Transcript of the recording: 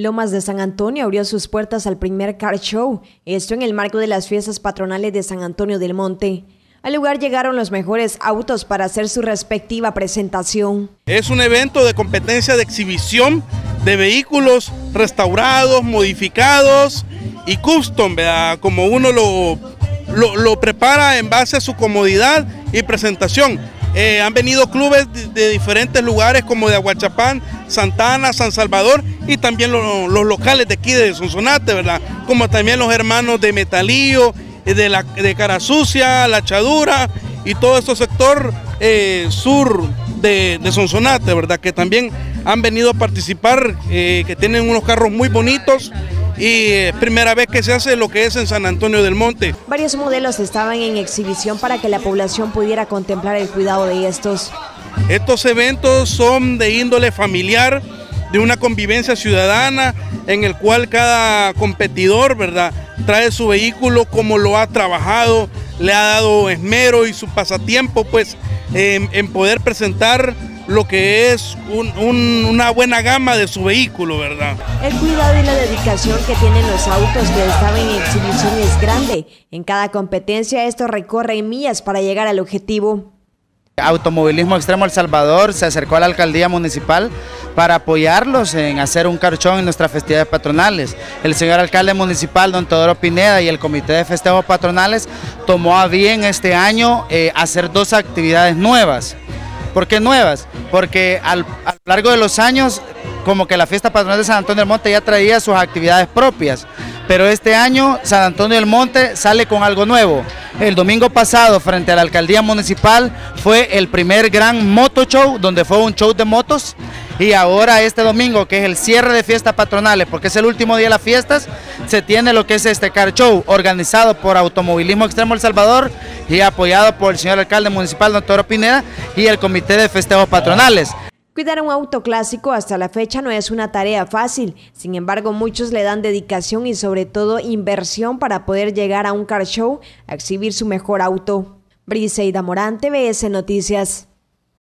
Lomas de San Antonio abrió sus puertas al primer car show, esto en el marco de las fiestas patronales de San Antonio del Monte. Al lugar llegaron los mejores autos para hacer su respectiva presentación. Es un evento de competencia de exhibición de vehículos restaurados, modificados y custom, ¿verdad? como uno lo, lo, prepara en base a su comodidad y presentación. Eh, han venido clubes de, diferentes lugares como de Aguachapán, Santana, San Salvador y también los locales de aquí de Sonsonate, ¿verdad? Como también los hermanos de Metalío, eh, de, la, de Cara Sucia, La Chadura y todo este sector eh, sur de, Sonsonate, ¿verdad? Que también han venido a participar, que tienen unos carros muy bonitos y es primera vez que se hace lo que es en San Antonio del Monte. Varios modelos estaban en exhibición para que la población pudiera contemplar el cuidado de estos. Estos eventos son de índole familiar, de una convivencia ciudadana en el cual cada competidor, ¿verdad? Trae su vehículo como lo ha trabajado, le ha dado esmero y su pasatiempo, pues, en, poder presentar lo que es una buena gama de su vehículo, ¿verdad? El cuidado y la dedicación que tienen los autos que estaban en exhibición es grande. En cada competencia esto recorre millas para llegar al objetivo. Automovilismo Extremo El Salvador se acercó a la alcaldía municipal para apoyarlos en hacer un carchón en nuestras festividades patronales. El señor alcalde municipal, don Teodoro Pineda, y el comité de festejos patronales tomó a bien este año eh, hacer dos actividades nuevas. ¿Por qué nuevas? Porque al, a lo largo de los años, como que la fiesta patronal de San Antonio del Monte ya traía sus actividades propias pero este año San Antonio del Monte sale con algo nuevo. El domingo pasado, frente a la alcaldía municipal, fue el primer gran moto show, donde fue un show de motos. Y ahora este domingo, que es el cierre de fiestas patronales, porque es el último día de las fiestas, se tiene lo que es este car show, organizado por Automovilismo Extremo El Salvador y apoyado por el señor alcalde municipal, doctor Pineda, y el comité de festejos patronales. Cuidar un auto clásico hasta la fecha no es una tarea fácil, sin embargo muchos le dan dedicación y sobre todo inversión para poder llegar a un car show a exhibir su mejor auto. Briseida Morante, BS Noticias.